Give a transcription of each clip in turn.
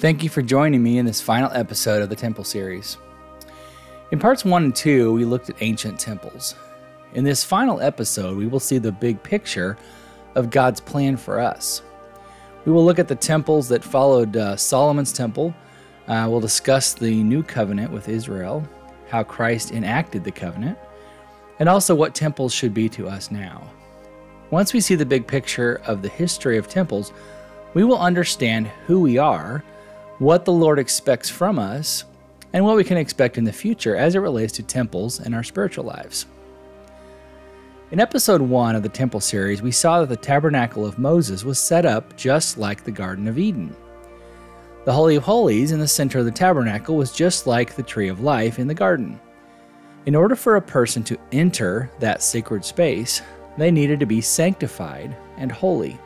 Thank you for joining me in this final episode of the Temple series. In parts 1 and 2, we looked at ancient temples. In this final episode, we will see the big picture of God's plan for us. We will look at the temples that followed uh, Solomon's temple. Uh, we'll discuss the new covenant with Israel, how Christ enacted the covenant, and also what temples should be to us now. Once we see the big picture of the history of temples, we will understand who we are what the Lord expects from us, and what we can expect in the future as it relates to temples and our spiritual lives. In episode 1 of the Temple series, we saw that the tabernacle of Moses was set up just like the Garden of Eden. The Holy of Holies in the center of the tabernacle was just like the tree of life in the garden. In order for a person to enter that sacred space, they needed to be sanctified and holy.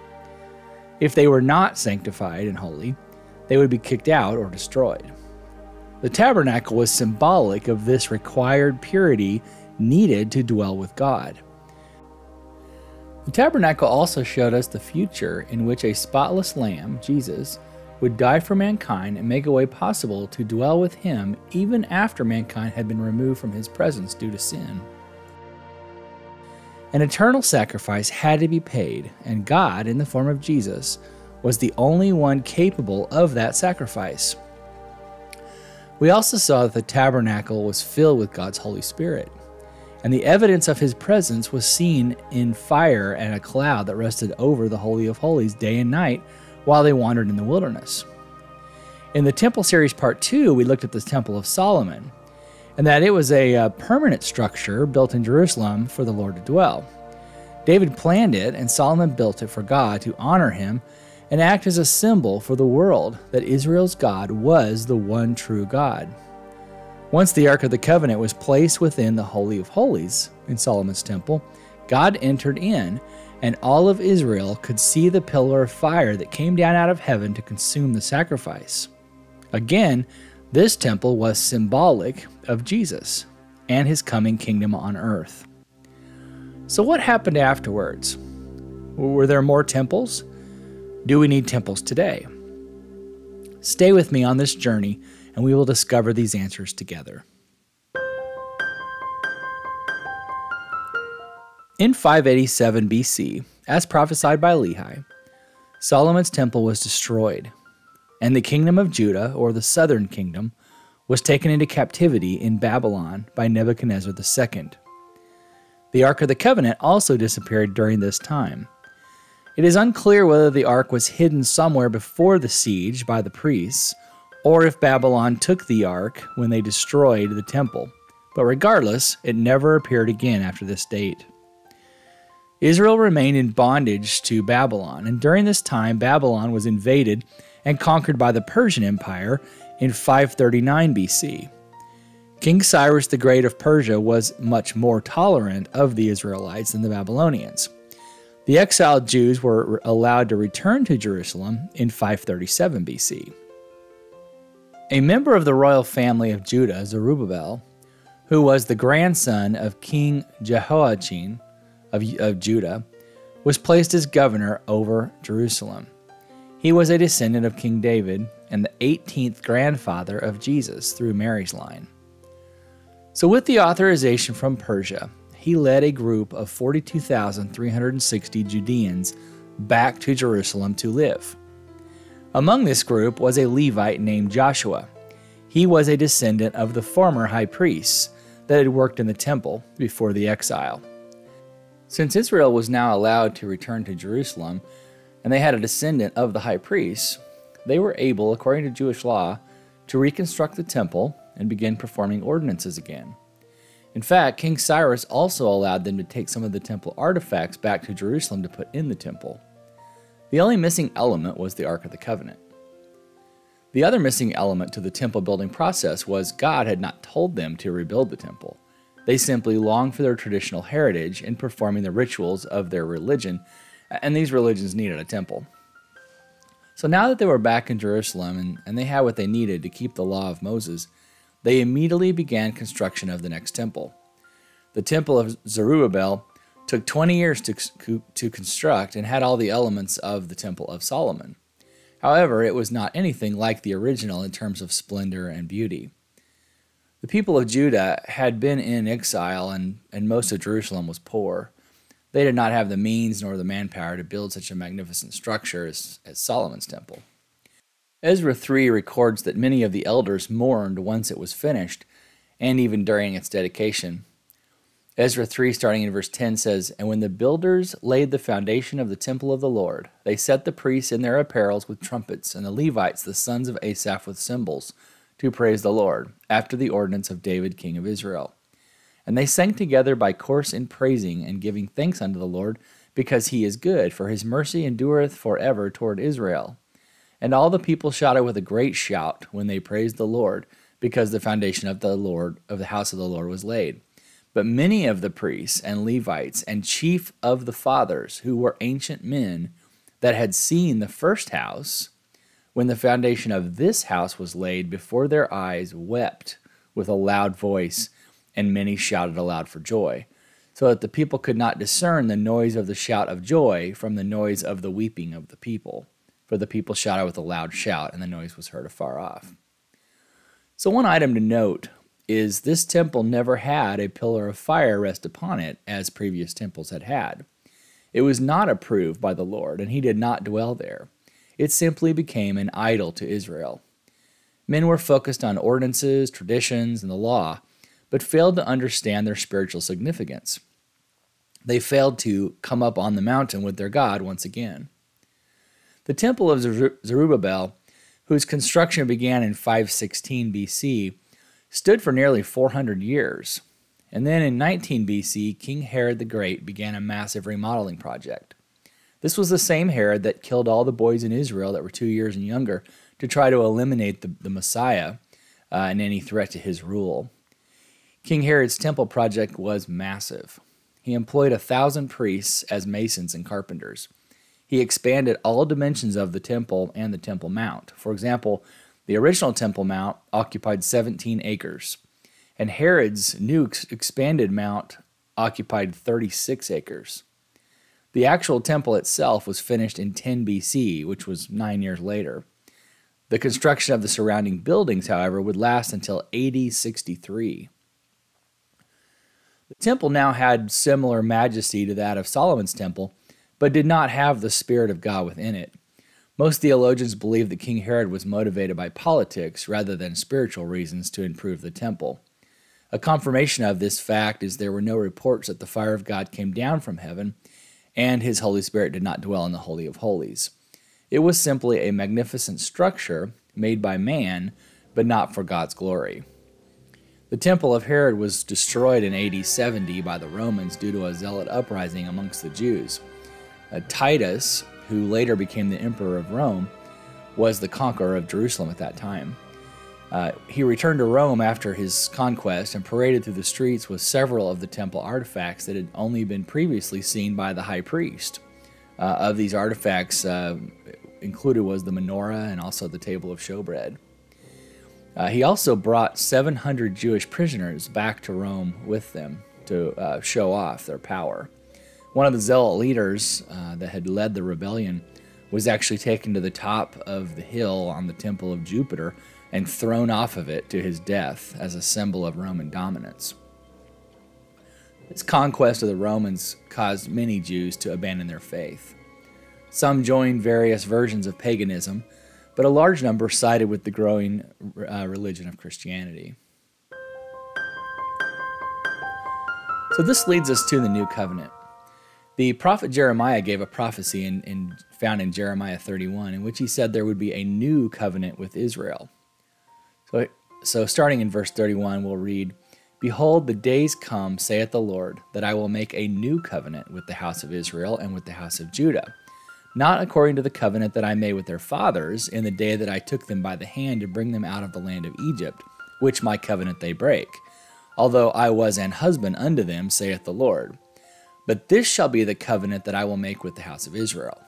If they were not sanctified and holy, they would be kicked out or destroyed. The tabernacle was symbolic of this required purity needed to dwell with God. The tabernacle also showed us the future in which a spotless lamb, Jesus, would die for mankind and make a way possible to dwell with him even after mankind had been removed from his presence due to sin. An eternal sacrifice had to be paid, and God, in the form of Jesus, was the only one capable of that sacrifice. We also saw that the tabernacle was filled with God's Holy Spirit, and the evidence of his presence was seen in fire and a cloud that rested over the Holy of Holies day and night while they wandered in the wilderness. In the Temple Series Part 2, we looked at the Temple of Solomon, and that it was a, uh, permanent structure built in Jerusalem for the Lord to dwell. David planned it, and Solomon built it for God to honor him and act as a symbol for the world that Israel's God was the one true God. Once the Ark of the Covenant was placed within the Holy of Holies in Solomon's temple, God entered in, and all of Israel could see the pillar of fire that came down out of heaven to consume the sacrifice. Again, this temple was symbolic of Jesus and his coming kingdom on earth. So, what happened afterwards? Were there more temples? Do we need temples today? Stay with me on this journey, and we will discover these answers together. In 587 BC, as prophesied by Lehi, Solomon's temple was destroyed, and the kingdom of Judah, or the southern kingdom, was taken into captivity in Babylon by Nebuchadnezzar II. The Ark of the Covenant also disappeared during this time. It is unclear whether the ark was hidden somewhere before the siege by the priests, or if Babylon took the ark when they destroyed the temple, but regardless, it never appeared again after this date. Israel remained in bondage to Babylon, and during this time, Babylon was invaded and conquered by the Persian Empire in 539 BC. King Cyrus the Great of Persia was much more tolerant of the Israelites than the Babylonians. The exiled Jews were allowed to return to Jerusalem in 537 BC. A member of the royal family of Judah, Zerubbabel, who was the grandson of King Jehoiachin of, of Judah, was placed as governor over Jerusalem. He was a descendant of King David and the 18th grandfather of Jesus through Mary's line. So, with the authorization from Persia, he led a group of 42,360 Judeans back to Jerusalem to live. Among this group was a Levite named Joshua. He was a descendant of the former high priests that had worked in the temple before the exile. Since Israel was now allowed to return to Jerusalem, and they had a descendant of the high priests, they were able, according to Jewish law, to reconstruct the temple and begin performing ordinances again. In fact, King Cyrus also allowed them to take some of the temple artifacts back to Jerusalem to put in the temple. The only missing element was the Ark of the Covenant. The other missing element to the temple building process was God had not told them to rebuild the temple. They simply longed for their traditional heritage in performing the rituals of their religion, and these religions needed a temple. So now that they were back in Jerusalem and, and they had what they needed to keep the law of Moses, they immediately began construction of the next temple. The temple of Zerubbabel took 20 years to, to construct and had all the elements of the temple of Solomon. However, it was not anything like the original in terms of splendor and beauty. The people of Judah had been in exile, and, and most of Jerusalem was poor. They did not have the means nor the manpower to build such a magnificent structure as, as Solomon's temple. Ezra 3 records that many of the elders mourned once it was finished, and even during its dedication. Ezra 3, starting in verse 10, says, And when the builders laid the foundation of the temple of the Lord, they set the priests in their apparels with trumpets, and the Levites, the sons of Asaph, with cymbals, to praise the Lord, after the ordinance of David king of Israel. And they sang together by course in praising and giving thanks unto the Lord, because he is good, for his mercy endureth forever toward Israel. And all the people shouted with a great shout when they praised the Lord, because the foundation of the Lord of the house of the Lord was laid. But many of the priests and Levites and chief of the fathers, who were ancient men that had seen the first house, when the foundation of this house was laid before their eyes, wept with a loud voice, and many shouted aloud for joy, so that the people could not discern the noise of the shout of joy from the noise of the weeping of the people. The people shouted with a loud shout, and the noise was heard afar off. So, one item to note is this temple never had a pillar of fire rest upon it as previous temples had had. It was not approved by the Lord, and he did not dwell there. It simply became an idol to Israel. Men were focused on ordinances, traditions, and the law, but failed to understand their spiritual significance. They failed to come up on the mountain with their God once again. The temple of Zerubbabel, whose construction began in 516 BC, stood for nearly 400 years. And then in 19 BC, King Herod the Great began a massive remodeling project. This was the same Herod that killed all the boys in Israel that were two years and younger to try to eliminate the, the Messiah uh, and any threat to his rule. King Herod's temple project was massive. He employed a thousand priests as masons and carpenters. He expanded all dimensions of the temple and the Temple Mount. For example, the original Temple Mount occupied 17 acres, and Herod's new expanded mount occupied 36 acres. The actual temple itself was finished in 10 BC, which was nine years later. The construction of the surrounding buildings, however, would last until AD 63. The temple now had similar majesty to that of Solomon's temple, but did not have the Spirit of God within it. Most theologians believe that King Herod was motivated by politics rather than spiritual reasons to improve the temple. A confirmation of this fact is there were no reports that the fire of God came down from heaven and his Holy Spirit did not dwell in the Holy of Holies. It was simply a magnificent structure made by man, but not for God's glory. The temple of Herod was destroyed in AD 70 by the Romans due to a zealot uprising amongst the Jews. Uh, Titus, who later became the emperor of Rome, was the conqueror of Jerusalem at that time. Uh, he returned to Rome after his conquest and paraded through the streets with several of the temple artifacts that had only been previously seen by the high priest. Uh, of these artifacts, uh, included was the menorah and also the table of showbread. Uh, he also brought 700 Jewish prisoners back to Rome with them to uh, show off their power. One of the zealot leaders uh, that had led the rebellion was actually taken to the top of the hill on the temple of Jupiter and thrown off of it to his death as a symbol of Roman dominance. This conquest of the Romans caused many Jews to abandon their faith. Some joined various versions of paganism, but a large number sided with the growing uh, religion of Christianity. So, this leads us to the New Covenant. The prophet Jeremiah gave a prophecy in, in, found in Jeremiah 31 in which he said there would be a new covenant with Israel. So, so starting in verse 31, we'll read Behold, the days come, saith the Lord, that I will make a new covenant with the house of Israel and with the house of Judah, not according to the covenant that I made with their fathers in the day that I took them by the hand to bring them out of the land of Egypt, which my covenant they break, although I was an husband unto them, saith the Lord. But this shall be the covenant that I will make with the house of Israel.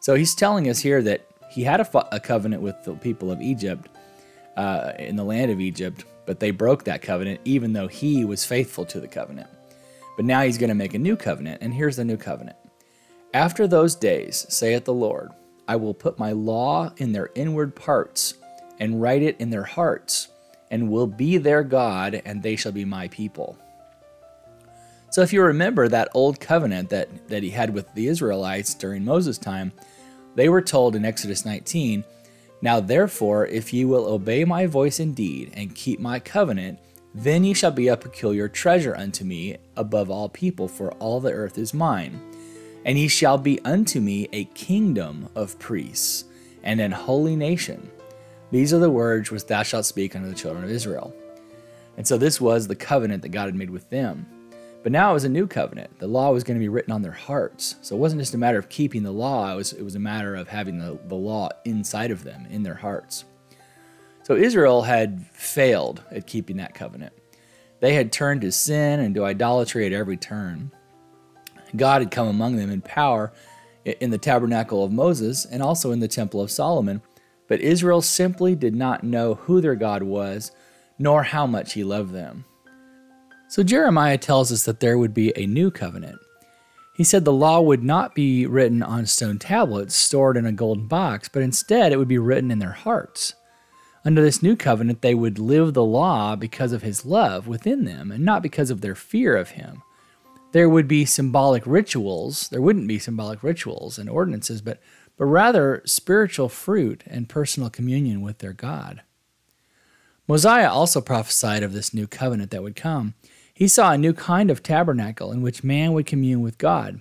So he's telling us here that he had a, a covenant with the people of Egypt uh, in the land of Egypt, but they broke that covenant even though he was faithful to the covenant. But now he's going to make a new covenant, and here's the new covenant. After those days, saith the Lord, I will put my law in their inward parts and write it in their hearts, and will be their God, and they shall be my people. So, if you remember that old covenant that, that he had with the Israelites during Moses' time, they were told in Exodus 19, Now therefore, if ye will obey my voice indeed, and keep my covenant, then ye shall be a peculiar treasure unto me above all people, for all the earth is mine. And ye shall be unto me a kingdom of priests, and an holy nation. These are the words which thou shalt speak unto the children of Israel. And so this was the covenant that God had made with them. But now it was a new covenant. The law was going to be written on their hearts. So it wasn't just a matter of keeping the law, it was, it was a matter of having the, the law inside of them, in their hearts. So Israel had failed at keeping that covenant. They had turned to sin and to idolatry at every turn. God had come among them in power in the tabernacle of Moses and also in the temple of Solomon, but Israel simply did not know who their God was, nor how much he loved them. So Jeremiah tells us that there would be a new covenant. He said the law would not be written on stone tablets stored in a golden box, but instead it would be written in their hearts. Under this new covenant, they would live the law because of his love within them and not because of their fear of him there would be symbolic rituals. There wouldn't be symbolic rituals and ordinances, but, but rather spiritual fruit and personal communion with their God. Mosiah also prophesied of this new covenant that would come. He saw a new kind of tabernacle in which man would commune with God.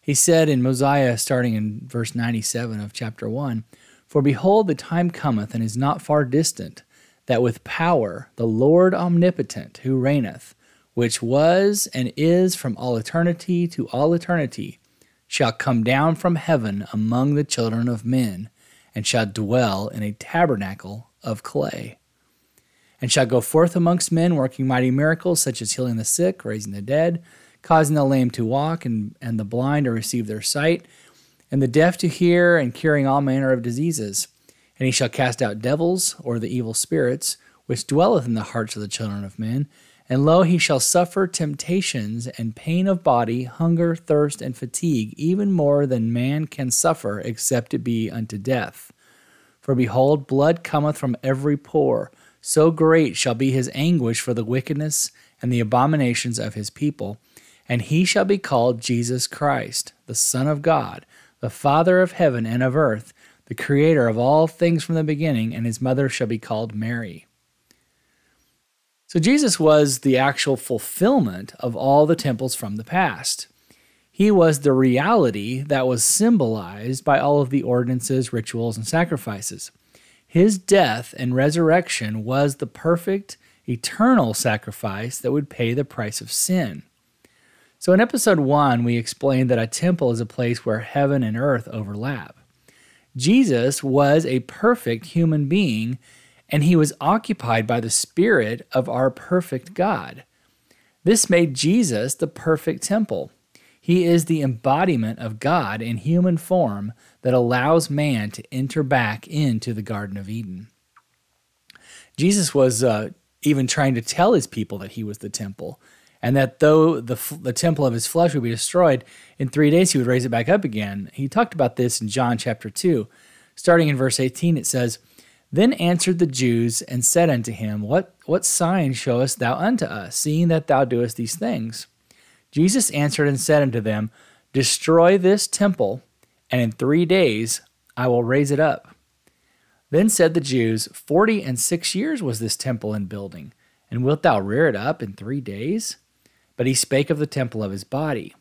He said in Mosiah, starting in verse 97 of chapter 1 For behold, the time cometh, and is not far distant, that with power the Lord omnipotent, who reigneth, which was and is from all eternity to all eternity, shall come down from heaven among the children of men, and shall dwell in a tabernacle of clay. And shall go forth amongst men, working mighty miracles, such as healing the sick, raising the dead, causing the lame to walk, and, and the blind to receive their sight, and the deaf to hear, and curing all manner of diseases. And he shall cast out devils, or the evil spirits, which dwelleth in the hearts of the children of men, and lo, he shall suffer temptations and pain of body, hunger, thirst, and fatigue, even more than man can suffer, except it be unto death. For behold, blood cometh from every pore. So great shall be his anguish for the wickedness and the abominations of his people. And he shall be called Jesus Christ, the Son of God, the Father of heaven and of earth, the Creator of all things from the beginning, and his mother shall be called Mary. So Jesus was the actual fulfillment of all the temples from the past. He was the reality that was symbolized by all of the ordinances, rituals, and sacrifices. His death and resurrection was the perfect, eternal sacrifice that would pay the price of sin. So, in episode one, we explained that a temple is a place where heaven and earth overlap. Jesus was a perfect human being and he was occupied by the Spirit of our perfect God. This made Jesus the perfect temple. He is the embodiment of God in human form that allows man to enter back into the Garden of Eden. Jesus was uh, even trying to tell his people that he was the temple, and that though the, the temple of his flesh would be destroyed, in three days he would raise it back up again. He talked about this in John chapter 2. Starting in verse 18, it says, then answered the Jews and said unto him, What, what sign showest thou unto us, seeing that thou doest these things? Jesus answered and said unto them, Destroy this temple, and in three days I will raise it up. Then said the Jews, Forty and six years was this temple in building, and wilt thou rear it up in three days? But he spake of the temple of his body.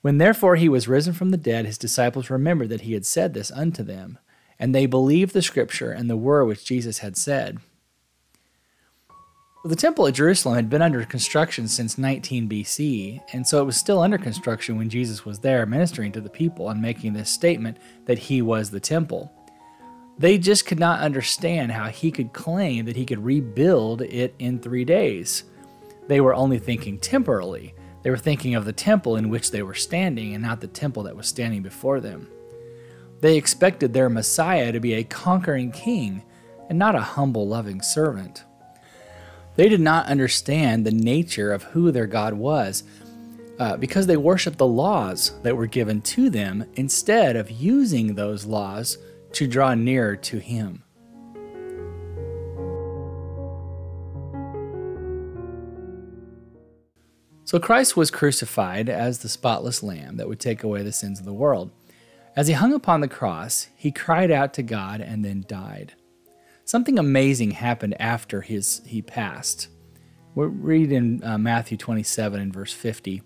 When therefore he was risen from the dead, his disciples remembered that he had said this unto them and they believed the scripture and the word which Jesus had said. The temple at Jerusalem had been under construction since 19 BC, and so it was still under construction when Jesus was there ministering to the people and making this statement that he was the temple. They just could not understand how he could claim that he could rebuild it in three days. They were only thinking temporally. They were thinking of the temple in which they were standing and not the temple that was standing before them. They expected their Messiah to be a conquering king and not a humble, loving servant. They did not understand the nature of who their God was. uh, because they worshiped the laws that were given to them instead of using those laws to draw nearer to Him. So Christ was crucified as the spotless lamb that would take away the sins of the world. As he hung upon the cross, he cried out to God and then died. Something amazing happened after his he passed. We read in uh, Matthew 27 and verse 50.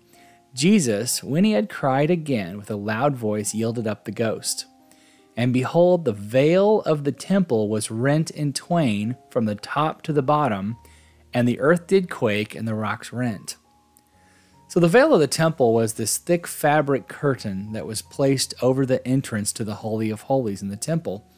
Jesus, when he had cried again with a loud voice, yielded up the ghost. And behold, the veil of the temple was rent in twain from the top to the bottom, and the earth did quake, and the rocks rent. So the veil of the temple was this thick fabric curtain that was placed over the entrance to the Holy of Holies in the temple.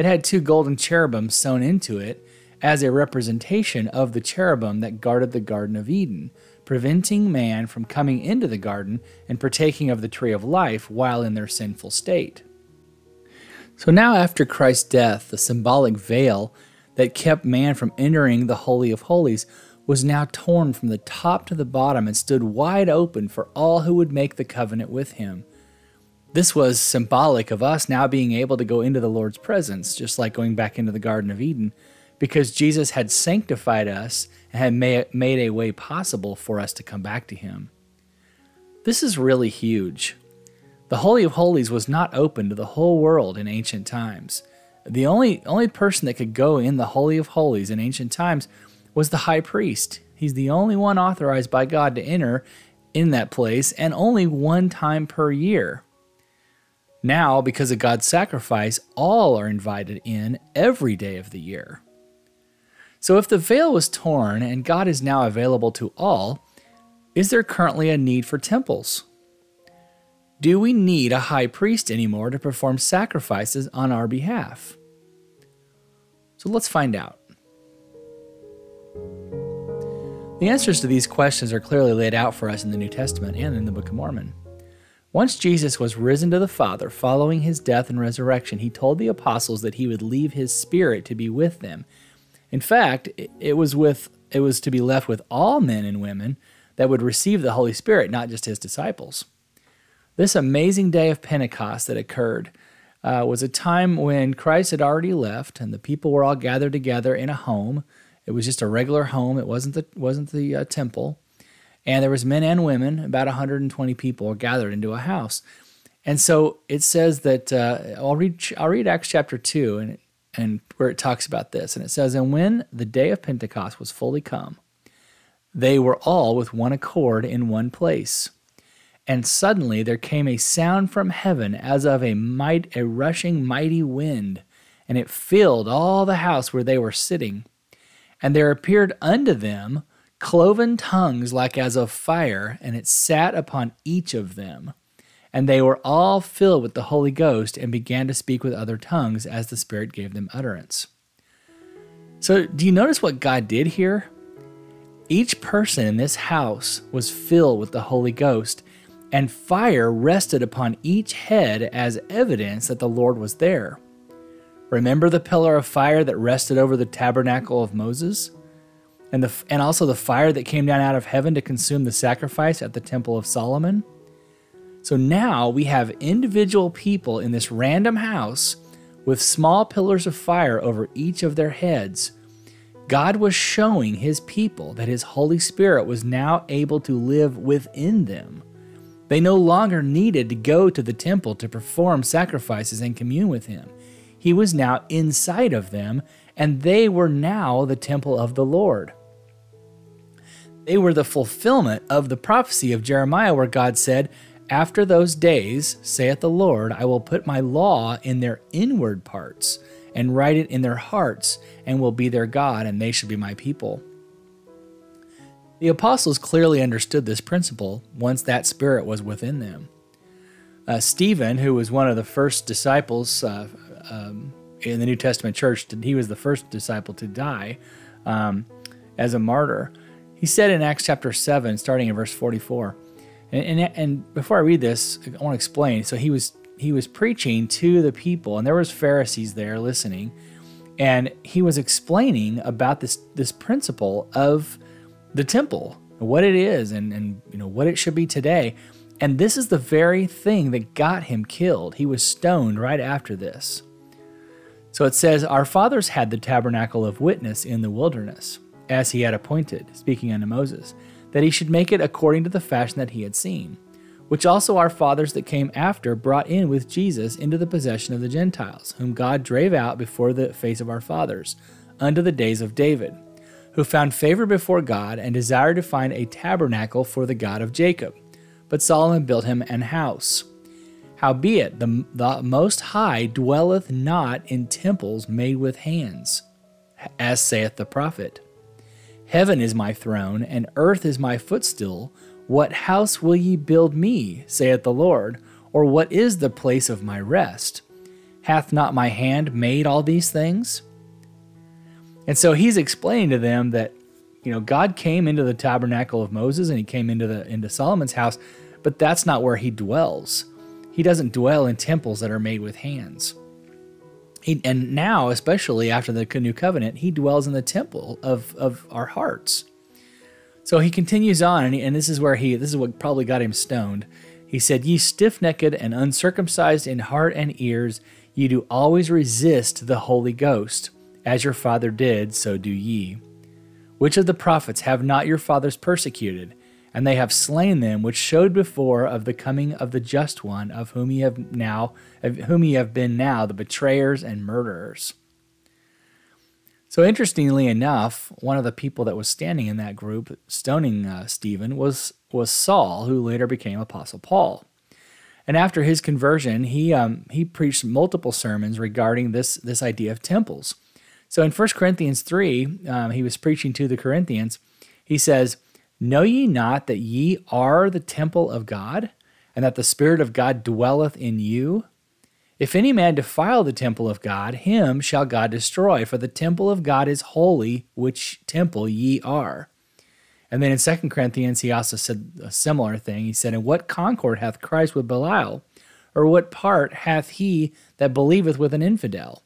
It had two golden cherubim sewn into it as a representation of the cherubim that guarded the Garden of Eden, preventing man from coming into the garden and partaking of the tree of life while in their sinful state. So now, after Christ's death, the symbolic veil that kept man from entering the Holy of Holies was now torn from the top to the bottom and stood wide open for all who would make the covenant with him. This was symbolic of us now being able to go into the Lord's presence, just like going back into the Garden of Eden, because Jesus had sanctified us and had made a way possible for us to come back to him. This is really huge. The Holy of Holies was not open to the whole world in ancient times. The only, only person that could go in the Holy of Holies in ancient times was the high priest. He's the only one authorized by God to enter in that place and only one time per year. Now, because of God's sacrifice, all are invited in every day of the year. So, if the veil was torn and God is now available to all, is there currently a need for temples? Do we need a high priest anymore to perform sacrifices on our behalf? So, let's find out. The answers to these questions are clearly laid out for us in the New Testament and in the Book of Mormon. Once Jesus was risen to the Father following his death and resurrection, he told the apostles that he would leave his spirit to be with them. In fact, it was with it was to be left with all men and women that would receive the Holy Spirit, not just his disciples. This amazing day of Pentecost that occurred uh, was a time when Christ had already left and the people were all gathered together in a home it was just a regular home. It wasn't the wasn't the uh, temple, and there was men and women. About 120 people gathered into a house, and so it says that uh, I'll read I'll read Acts chapter two and and where it talks about this, and it says, and when the day of Pentecost was fully come, they were all with one accord in one place. And suddenly there came a sound from heaven as of a might a rushing mighty wind, and it filled all the house where they were sitting. And there appeared unto them cloven tongues like as of fire, and it sat upon each of them. And they were all filled with the Holy Ghost and began to speak with other tongues as the Spirit gave them utterance. So, do you notice what God did here? Each person in this house was filled with the Holy Ghost, and fire rested upon each head as evidence that the Lord was there. Remember the pillar of fire that rested over the tabernacle of Moses? And, the, and also the fire that came down out of heaven to consume the sacrifice at the temple of Solomon? So now we have individual people in this random house with small pillars of fire over each of their heads. God was showing his people that his Holy Spirit was now able to live within them. They no longer needed to go to the temple to perform sacrifices and commune with him. He was now inside of them, and they were now the temple of the Lord. They were the fulfillment of the prophecy of Jeremiah, where God said, After those days, saith the Lord, I will put my law in their inward parts, and write it in their hearts, and will be their God, and they shall be my people. The apostles clearly understood this principle once that spirit was within them. Uh, Stephen, who was one of the first disciples uh, um, in the New Testament church, he was the first disciple to die um, as a martyr. He said in Acts chapter 7, starting in verse 44, and, and, and before I read this, I want to explain. So he was he was preaching to the people, and there was Pharisees there listening, and he was explaining about this this principle of the temple, what it is and, and you know what it should be today. And this is the very thing that got him killed. He was stoned right after this. So it says, Our fathers had the tabernacle of witness in the wilderness, as he had appointed, speaking unto Moses, that he should make it according to the fashion that he had seen, which also our fathers that came after brought in with Jesus into the possession of the Gentiles, whom God drave out before the face of our fathers, unto the days of David, who found favor before God and desired to find a tabernacle for the God of Jacob. But Solomon built him an house. Howbeit, the, the Most High dwelleth not in temples made with hands, as saith the prophet. Heaven is my throne, and earth is my footstool. What house will ye build me, saith the Lord? Or what is the place of my rest? Hath not my hand made all these things? And so he's explaining to them that, you know, God came into the tabernacle of Moses and he came into the into Solomon's house, but that's not where he dwells. He doesn't dwell in temples that are made with hands. He, and now, especially after the new covenant, he dwells in the temple of, of our hearts. So he continues on, and, he, and this is where he, this is what probably got him stoned. He said, Ye stiff necked and uncircumcised in heart and ears, ye do always resist the Holy Ghost. As your father did, so do ye. Which of the prophets have not your fathers persecuted? And they have slain them which showed before of the coming of the just one, of whom ye have now of whom ye have been now the betrayers and murderers. So interestingly enough, one of the people that was standing in that group stoning uh, Stephen was was Saul, who later became Apostle Paul. And after his conversion, he um, he preached multiple sermons regarding this this idea of temples. So in 1 Corinthians 3, um, he was preaching to the Corinthians. He says, Know ye not that ye are the temple of God, and that the Spirit of God dwelleth in you? If any man defile the temple of God, him shall God destroy, for the temple of God is holy, which temple ye are. And then in 2 Corinthians, he also said a similar thing. He said, And what concord hath Christ with Belial? Or what part hath he that believeth with an infidel?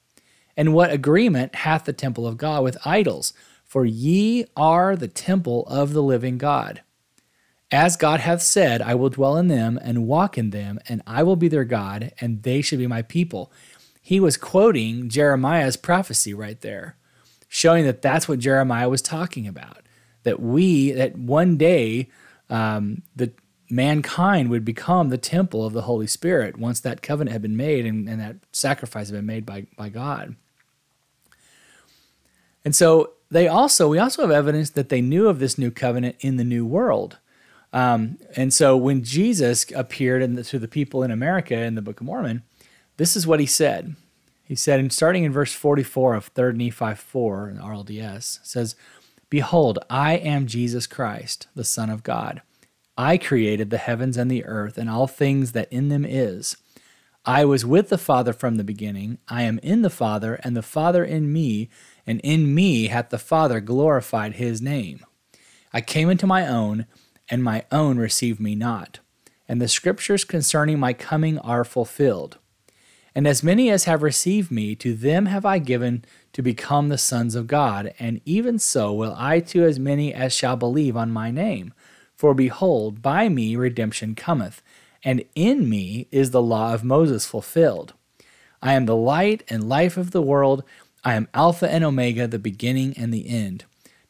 And what agreement hath the temple of God with idols? For ye are the temple of the living God. As God hath said, I will dwell in them and walk in them, and I will be their God, and they shall be my people. He was quoting Jeremiah's prophecy right there, showing that that's what Jeremiah was talking about. That we, that one day, um, the mankind would become the temple of the Holy Spirit once that covenant had been made and, and that sacrifice had been made by, by God. And so they also, we also have evidence that they knew of this new covenant in the new world. Um, and so when Jesus appeared the, to the people in America in the Book of Mormon, this is what he said. He said, and starting in verse 44 of 3 Nephi 4 in RLDS, says, Behold, I am Jesus Christ, the Son of God. I created the heavens and the earth and all things that in them is. I was with the Father from the beginning. I am in the Father, and the Father in me, and in me hath the Father glorified his name. I came into my own, and my own received me not. And the scriptures concerning my coming are fulfilled. And as many as have received me, to them have I given to become the sons of God, and even so will I to as many as shall believe on my name. For behold, by me redemption cometh, and in me is the law of Moses fulfilled. I am the light and life of the world. I am Alpha and Omega, the beginning and the end.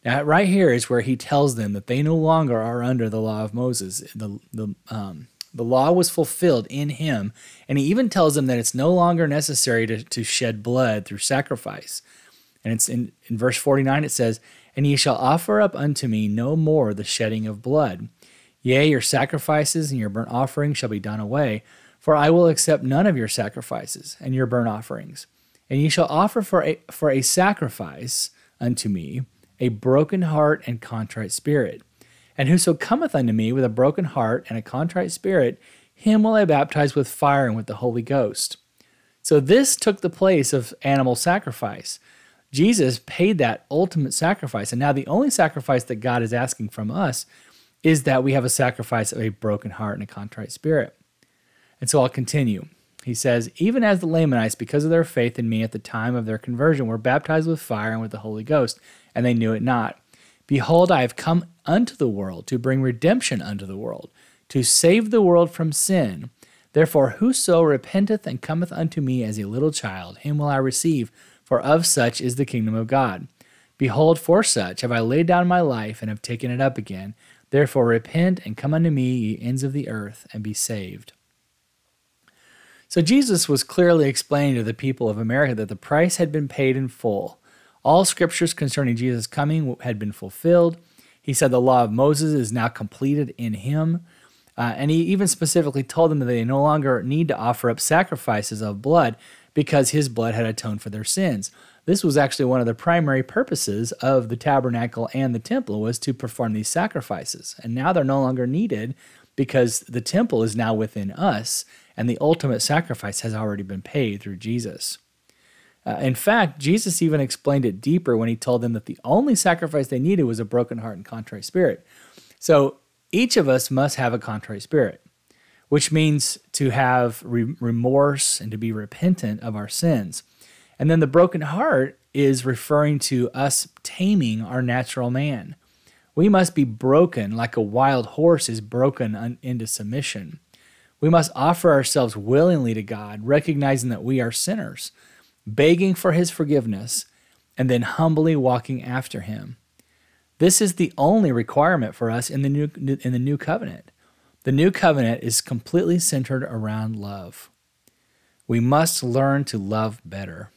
Now, right here is where he tells them that they no longer are under the law of Moses. The, the, um, the law was fulfilled in him. And he even tells them that it's no longer necessary to, to shed blood through sacrifice. And it's in, in verse 49, it says, And ye shall offer up unto me no more the shedding of blood. Yea, your sacrifices and your burnt offerings shall be done away, for I will accept none of your sacrifices and your burnt offerings. And ye shall offer for a, for a sacrifice unto me a broken heart and contrite spirit. And whoso cometh unto me with a broken heart and a contrite spirit, him will I baptize with fire and with the Holy Ghost. So this took the place of animal sacrifice. Jesus paid that ultimate sacrifice. And now the only sacrifice that God is asking from us is that we have a sacrifice of a broken heart and a contrite spirit. And so I'll continue. He says, Even as the Lamanites, because of their faith in me at the time of their conversion, were baptized with fire and with the Holy Ghost, and they knew it not. Behold, I have come unto the world to bring redemption unto the world, to save the world from sin. Therefore, whoso repenteth and cometh unto me as a little child, him will I receive, for of such is the kingdom of God. Behold, for such have I laid down my life and have taken it up again. Therefore, repent and come unto me, ye ends of the earth, and be saved. So, Jesus was clearly explaining to the people of America that the price had been paid in full. All scriptures concerning Jesus' coming had been fulfilled. He said the law of Moses is now completed in him. Uh, and he even specifically told them that they no longer need to offer up sacrifices of blood because his blood had atoned for their sins. This was actually one of the primary purposes of the tabernacle and the temple was to perform these sacrifices. And now they're no longer needed because the temple is now within us and the ultimate sacrifice has already been paid through Jesus. Uh, in fact, Jesus even explained it deeper when he told them that the only sacrifice they needed was a broken heart and contrite spirit. So each of us must have a contrite spirit, which means to have re- remorse and to be repentant of our sins. And then the broken heart is referring to us taming our natural man. We must be broken like a wild horse is broken into submission. We must offer ourselves willingly to God, recognizing that we are sinners, begging for His forgiveness, and then humbly walking after Him. This is the only requirement for us in the new in the new covenant. The new covenant is completely centered around love. We must learn to love better.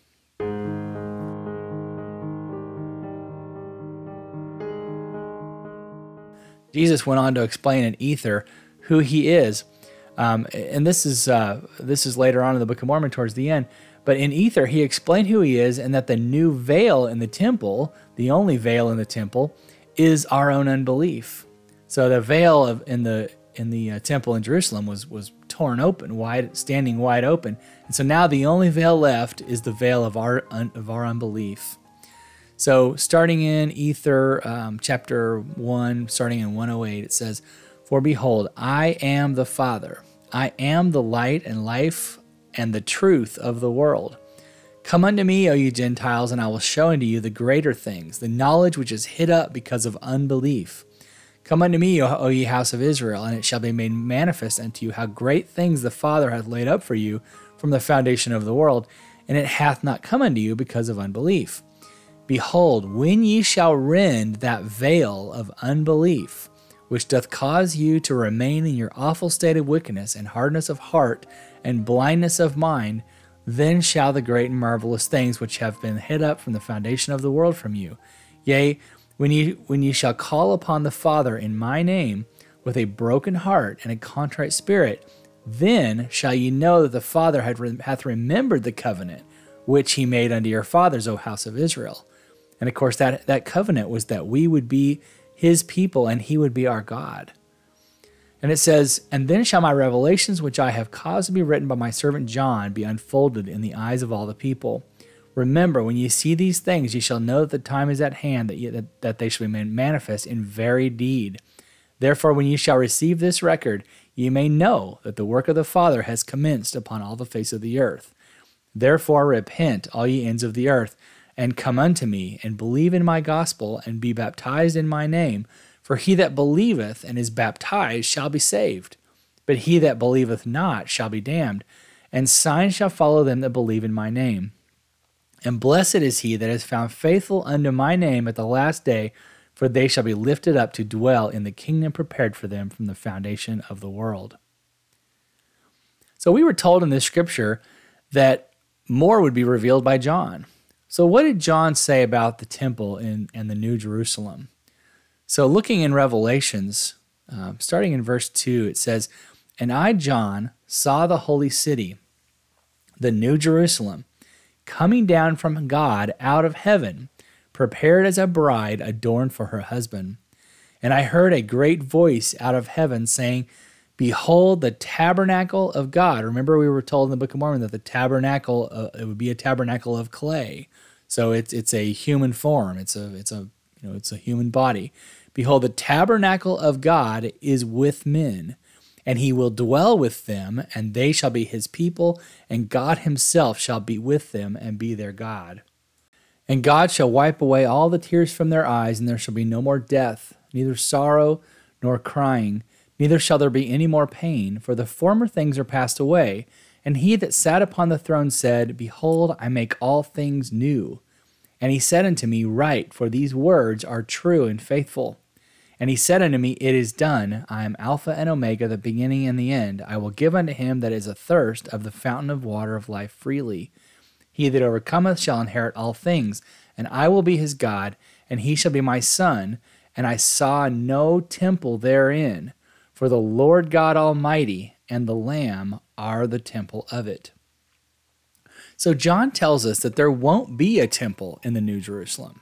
Jesus went on to explain in Ether who he is. Um, and this is uh, this is later on in the Book of Mormon towards the end. But in Ether, he explained who he is and that the new veil in the temple, the only veil in the temple, is our own unbelief. So the veil of in the in the uh, temple in Jerusalem was was torn open, wide, standing wide open, and so now the only veil left is the veil of our of our unbelief. So starting in Ether um, chapter one, starting in 108, it says, "For behold, I am the Father. I am the light and life and the truth of the world." Come unto me, O ye Gentiles, and I will show unto you the greater things, the knowledge which is hid up because of unbelief. Come unto me, O ye house of Israel, and it shall be made manifest unto you how great things the Father hath laid up for you from the foundation of the world, and it hath not come unto you because of unbelief. Behold, when ye shall rend that veil of unbelief, which doth cause you to remain in your awful state of wickedness and hardness of heart and blindness of mind, then shall the great and marvelous things which have been hid up from the foundation of the world from you. Yea, when ye when ye shall call upon the Father in my name with a broken heart and a contrite spirit, then shall ye know that the Father hath remembered the covenant which he made unto your fathers, O house of Israel. And of course, that, that covenant was that we would be his people and he would be our God. And it says, And then shall my revelations, which I have caused to be written by my servant John, be unfolded in the eyes of all the people. Remember, when ye see these things, ye shall know that the time is at hand that, that, that they shall be made manifest in very deed. Therefore, when ye shall receive this record, ye may know that the work of the Father has commenced upon all the face of the earth. Therefore, repent, all ye ends of the earth, and come unto me, and believe in my gospel, and be baptized in my name for he that believeth and is baptized shall be saved, but he that believeth not shall be damned. And signs shall follow them that believe in my name. And blessed is he that is found faithful unto my name at the last day, for they shall be lifted up to dwell in the kingdom prepared for them from the foundation of the world. So we were told in this scripture that more would be revealed by John. So, what did John say about the temple in, and the New Jerusalem? So, looking in Revelations, uh, starting in verse 2, it says, And I, John, saw the holy city, the new Jerusalem, coming down from God out of heaven, prepared as a bride adorned for her husband. And I heard a great voice out of heaven saying, Behold the tabernacle of God. Remember, we were told in the Book of Mormon that the tabernacle uh, it would be a tabernacle of clay. So it's it's a human form. It's a it's a you know it's a human body. Behold, the tabernacle of God is with men, and he will dwell with them, and they shall be his people, and God himself shall be with them and be their God. And God shall wipe away all the tears from their eyes, and there shall be no more death, neither sorrow nor crying, neither shall there be any more pain, for the former things are passed away. And he that sat upon the throne said, Behold, I make all things new. And he said unto me, Write, for these words are true and faithful. And he said unto me, It is done. I am Alpha and Omega, the beginning and the end. I will give unto him that is athirst of the fountain of water of life freely. He that overcometh shall inherit all things, and I will be his God, and he shall be my son. And I saw no temple therein, for the Lord God Almighty and the Lamb are the temple of it. So John tells us that there won't be a temple in the New Jerusalem.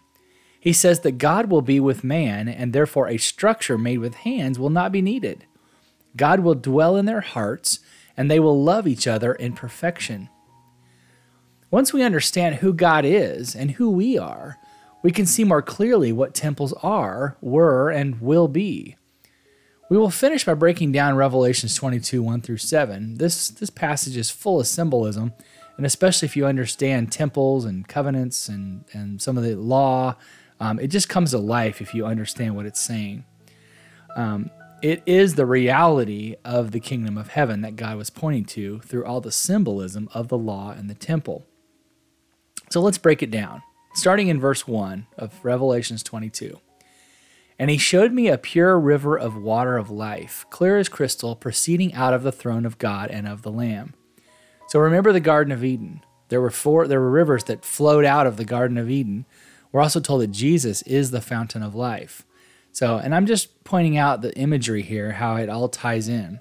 He says that God will be with man, and therefore a structure made with hands will not be needed. God will dwell in their hearts, and they will love each other in perfection. Once we understand who God is and who we are, we can see more clearly what temples are, were, and will be. We will finish by breaking down Revelations 22 1 through 7. This, this passage is full of symbolism, and especially if you understand temples and covenants and, and some of the law, um, it just comes to life if you understand what it's saying. Um, it is the reality of the kingdom of heaven that God was pointing to through all the symbolism of the law and the temple. So let's break it down, starting in verse 1 of Revelations 22. And he showed me a pure river of water of life, clear as crystal, proceeding out of the throne of God and of the Lamb. So remember the Garden of Eden. There were four there were rivers that flowed out of the Garden of Eden. We're also told that Jesus is the fountain of life. So, and I'm just pointing out the imagery here, how it all ties in.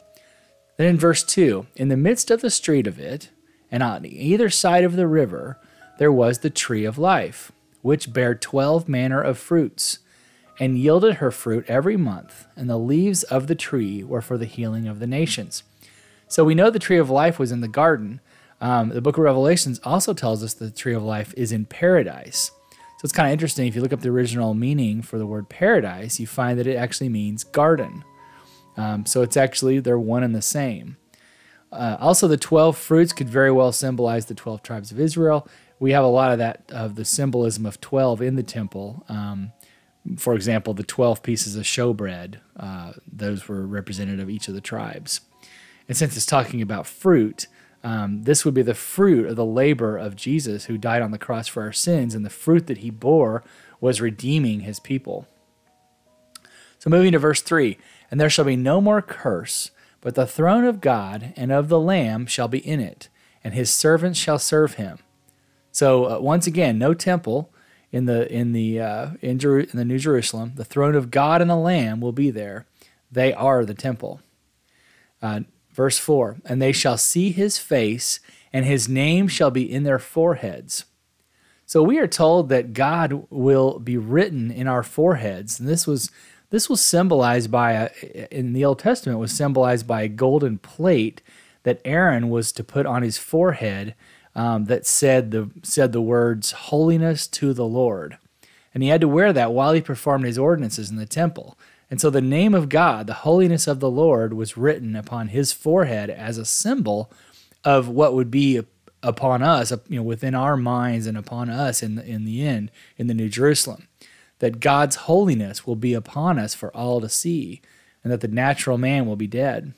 Then in verse 2, in the midst of the street of it, and on either side of the river, there was the tree of life, which bare twelve manner of fruits, and yielded her fruit every month, and the leaves of the tree were for the healing of the nations. So we know the tree of life was in the garden. Um, the book of Revelations also tells us the tree of life is in paradise. So it's kind of interesting. If you look up the original meaning for the word paradise, you find that it actually means garden. Um, so it's actually, they're one and the same. Uh, also, the 12 fruits could very well symbolize the 12 tribes of Israel we have a lot of that of the symbolism of 12 in the temple. Um, for example, the 12 pieces of showbread, uh, those were representative of each of the tribes. And since it's talking about fruit, um, this would be the fruit of the labor of Jesus who died on the cross for our sins, and the fruit that he bore was redeeming his people. So, moving to verse 3 And there shall be no more curse, but the throne of God and of the Lamb shall be in it, and his servants shall serve him. So uh, once again, no temple in the in the uh, in, Jeru- in the New Jerusalem. The throne of God and the Lamb will be there. They are the temple. Uh, verse four, and they shall see His face, and His name shall be in their foreheads. So we are told that God will be written in our foreheads, and this was this was symbolized by a, in the Old Testament was symbolized by a golden plate that Aaron was to put on his forehead um, that said the said the words "holiness to the Lord," and he had to wear that while he performed his ordinances in the temple. And so the name of God, the holiness of the Lord, was written upon his forehead as a symbol of what would be upon us, you know, within our minds and upon us in the, in the end in the New Jerusalem. That God's holiness will be upon us for all to see, and that the natural man will be dead.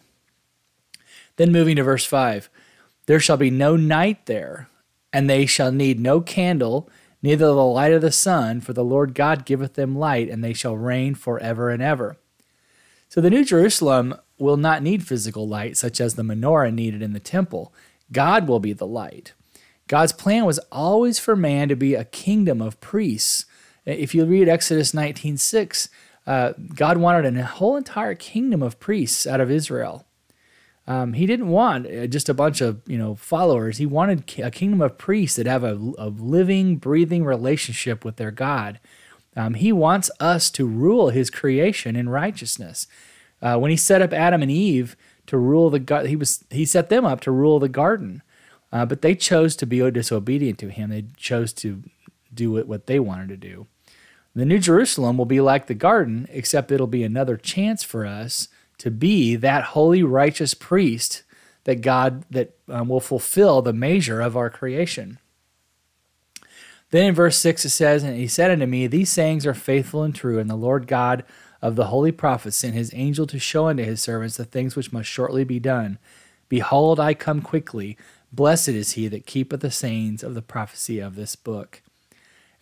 Then moving to verse 5 there shall be no night there, and they shall need no candle, neither the light of the sun, for the Lord God giveth them light, and they shall reign forever and ever. So the New Jerusalem will not need physical light, such as the menorah needed in the temple. God will be the light. God's plan was always for man to be a kingdom of priests. If you read Exodus 19:6, uh, God wanted a whole entire kingdom of priests out of Israel. Um, he didn't want uh, just a bunch of you know followers. He wanted a kingdom of priests that have a, a living, breathing relationship with their God. Um, he wants us to rule His creation in righteousness. Uh, when He set up Adam and Eve to rule the garden, He was He set them up to rule the garden, uh, but they chose to be disobedient to Him. They chose to do what they wanted to do. The New Jerusalem will be like the garden, except it'll be another chance for us to be that holy, righteous priest that God that um, will fulfill the measure of our creation. Then in verse 6 it says, And he said unto me, These sayings are faithful and true, and the Lord God of the holy prophets sent his angel to show unto his servants the things which must shortly be done. Behold, I come quickly. Blessed is he that keepeth the sayings of the prophecy of this book.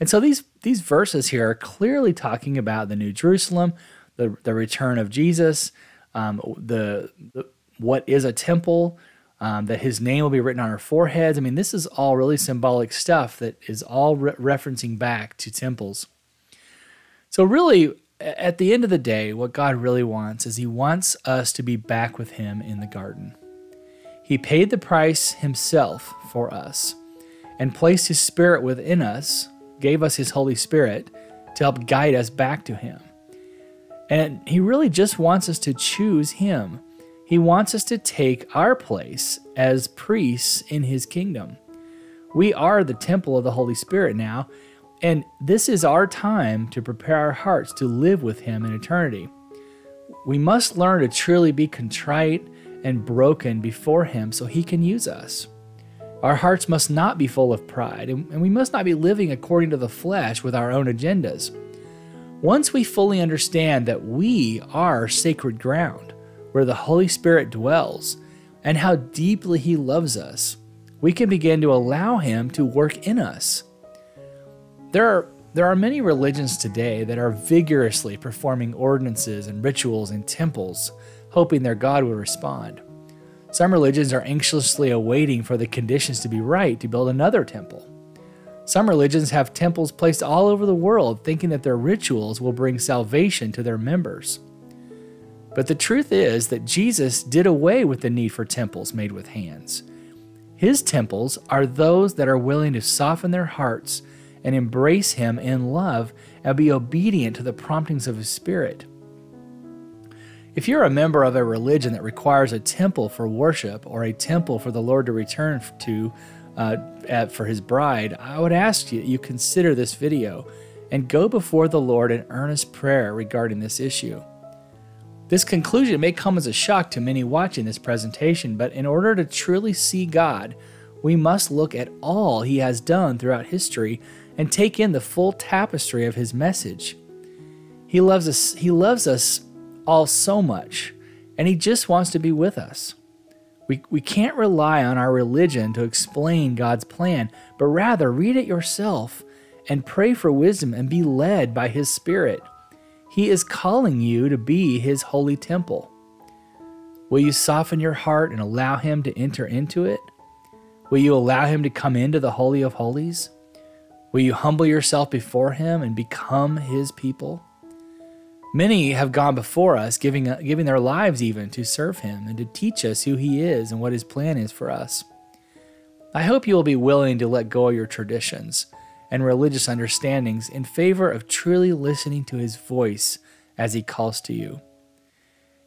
And so these, these verses here are clearly talking about the New Jerusalem, the, the return of Jesus, um, the, the what is a temple, um, that his name will be written on our foreheads. I mean, this is all really symbolic stuff that is all re- referencing back to temples. So, really, at the end of the day, what God really wants is He wants us to be back with Him in the garden. He paid the price Himself for us and placed His Spirit within us, gave us His Holy Spirit to help guide us back to Him. And He really just wants us to choose Him. He wants us to take our place as priests in His kingdom. We are the temple of the Holy Spirit now, and this is our time to prepare our hearts to live with Him in eternity. We must learn to truly be contrite and broken before Him so He can use us. Our hearts must not be full of pride, and we must not be living according to the flesh with our own agendas. Once we fully understand that we are sacred ground, where the Holy Spirit dwells, and how deeply He loves us, we can begin to allow Him to work in us. There are, there are many religions today that are vigorously performing ordinances and rituals in temples, hoping their God will respond. Some religions are anxiously awaiting for the conditions to be right to build another temple. Some religions have temples placed all over the world, thinking that their rituals will bring salvation to their members. But the truth is that Jesus did away with the need for temples made with hands. His temples are those that are willing to soften their hearts and embrace Him in love and be obedient to the promptings of His Spirit. If you're a member of a religion that requires a temple for worship or a temple for the Lord to return to uh, at, for His bride, I would ask you you consider this video and go before the Lord in earnest prayer regarding this issue. This conclusion may come as a shock to many watching this presentation, but in order to truly see God, we must look at all He has done throughout history and take in the full tapestry of his message. He loves us, he loves us all so much, and he just wants to be with us. We, we can't rely on our religion to explain God's plan, but rather read it yourself and pray for wisdom and be led by his spirit. He is calling you to be his holy temple. Will you soften your heart and allow him to enter into it? Will you allow him to come into the Holy of Holies? Will you humble yourself before him and become his people? Many have gone before us, giving, uh, giving their lives even to serve him and to teach us who he is and what his plan is for us. I hope you will be willing to let go of your traditions and religious understandings in favor of truly listening to his voice as he calls to you.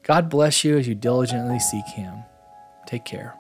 God bless you as you diligently seek him. Take care.